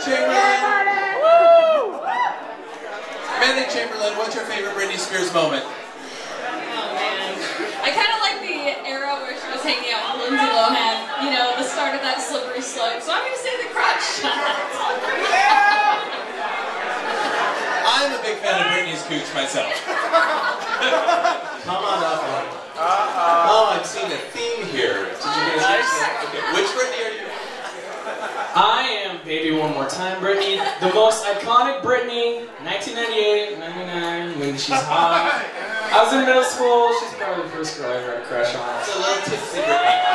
Chamberlain. Mandy Chamberlain, what's your favorite Britney Spears moment? Oh man. I kind of like the era where she was hanging out with Lindsay Lohan. You know, the start of that slippery slope. So I'm going to say the crotch shot. I'm a big fan of Britney's cooch myself. Come on Time Britney, the most iconic Britney, 1998, 99, when she's hot. I was in middle school, she's probably the first girl I ever had a crush on. Little tipsy Britney.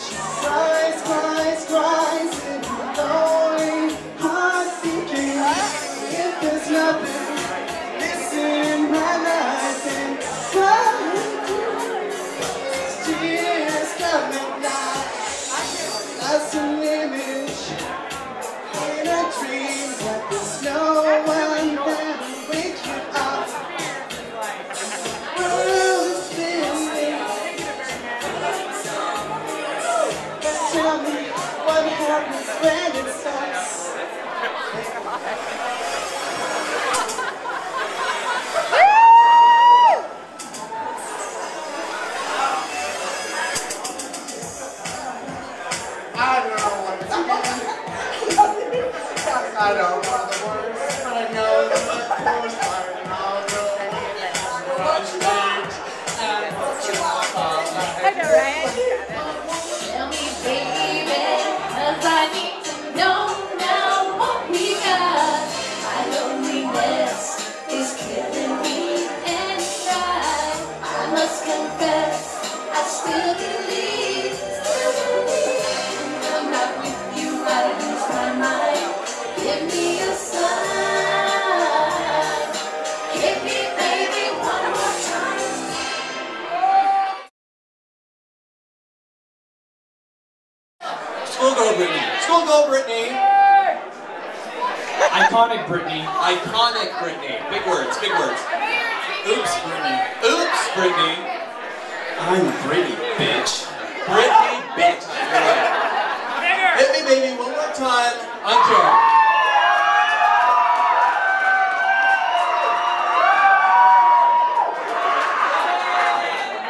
Star, but she I don't know the words, but I know the most part and all the what you need and what you want. I know, right? Schoolgirl Britney. Schoolgirl Britney. Iconic Britney. Iconic Britney. Big words, big words. Oops, Britney. Oops, Britney. I'm Britney, bitch. Britney, bitch. You're right. Hit me, baby, one more time.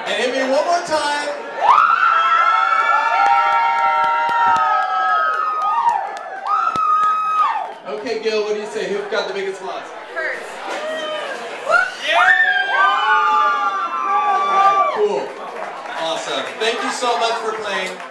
And hit me one more time. So much for playing.